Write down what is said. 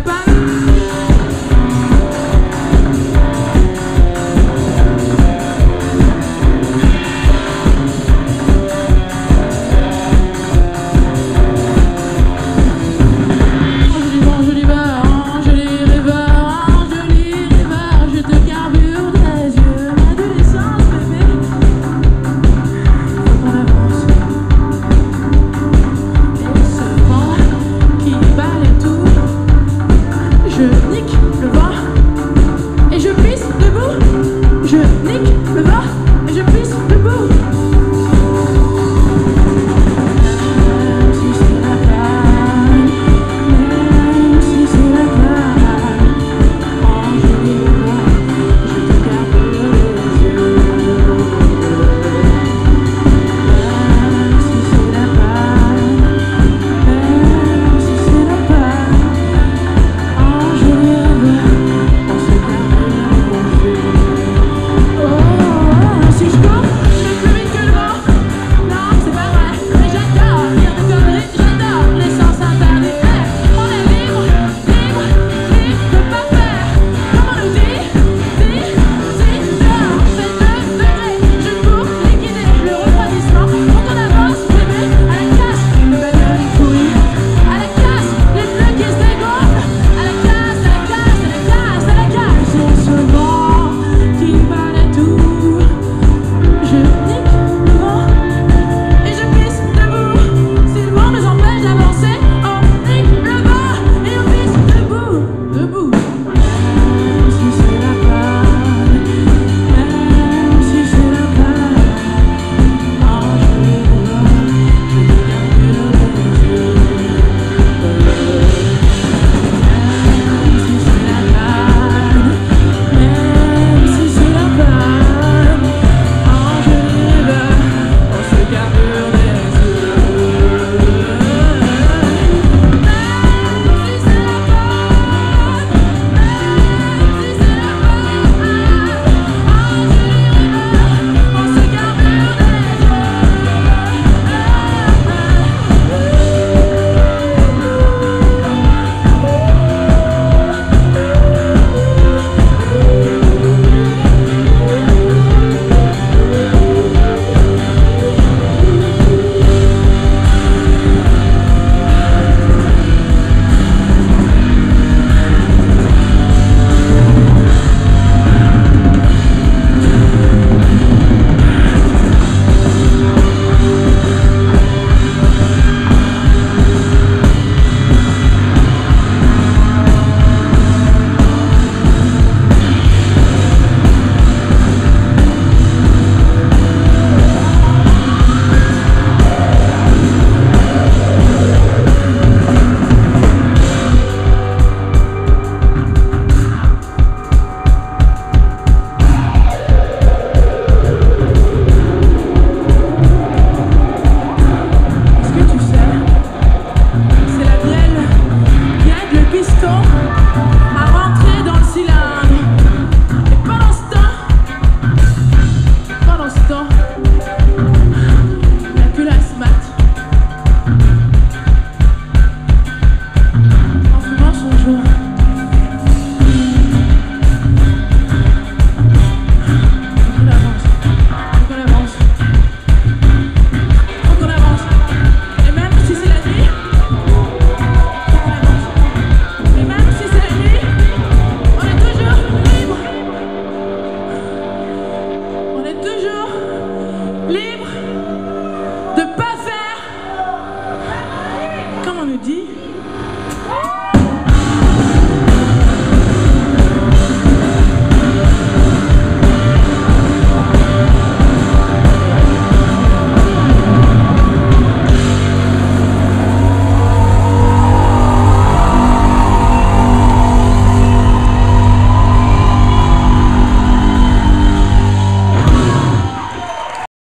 bye